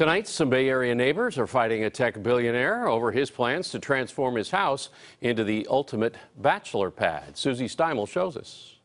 Tonight, some Bay Area neighbors are fighting a tech billionaire over his plans to transform his house into the ultimate bachelor pad. Susie Steimle shows us.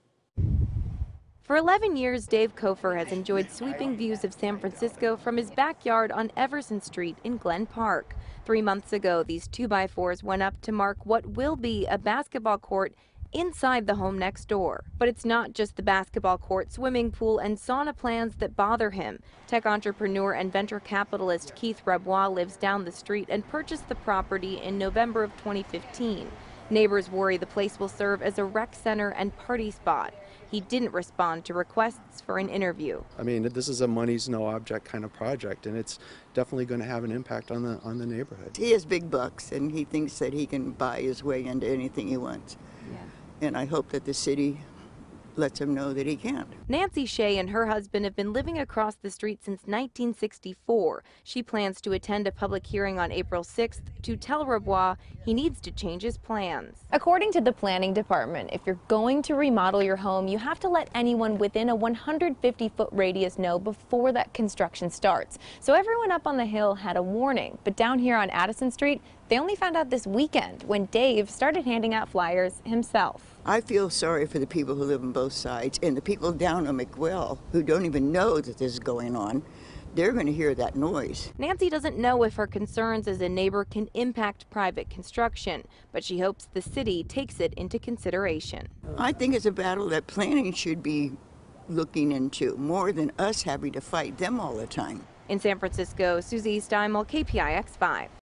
For 11 years, Dave Kofer has enjoyed sweeping views of San Francisco from his backyard on Everson Street in Glen Park. Three months ago, these 2x4s went up to mark what will be a basketball court inside the home next door. But it's not just the basketball court, swimming pool, and sauna plans that bother him. Tech entrepreneur and venture capitalist Keith Rabois lives down the street and purchased the property in November of 2015. Neighbors worry the place will serve as a rec center and party spot. He didn't respond to requests for an interview. I mean, this is a money's no object kind of project, and it's definitely going to have an impact on the on the neighborhood. He has big bucks, and he thinks that he can buy his way into anything he wants. Yeah. And I hope that the city lets him know that he can't. Nancy Shea and her husband have been living across the street since 1964. She plans to attend a public hearing on April 6th to tell Rabois he needs to change his plans. According to the planning department, if you're going to remodel your home, you have to let anyone within a 150 foot radius know before that construction starts. So everyone up on the hill had a warning, but down here on Addison Street, they only found out this weekend when Dave started handing out flyers himself. I feel sorry for the people who live on both sides and the people down on McWell who don't even know that this is going on. They're going to hear that noise. Nancy doesn't know if her concerns as a neighbor can impact private construction, but she hopes the city takes it into consideration. I think it's a battle that planning should be looking into more than us having to fight them all the time. In San Francisco, Susie Steimle, KPIX 5.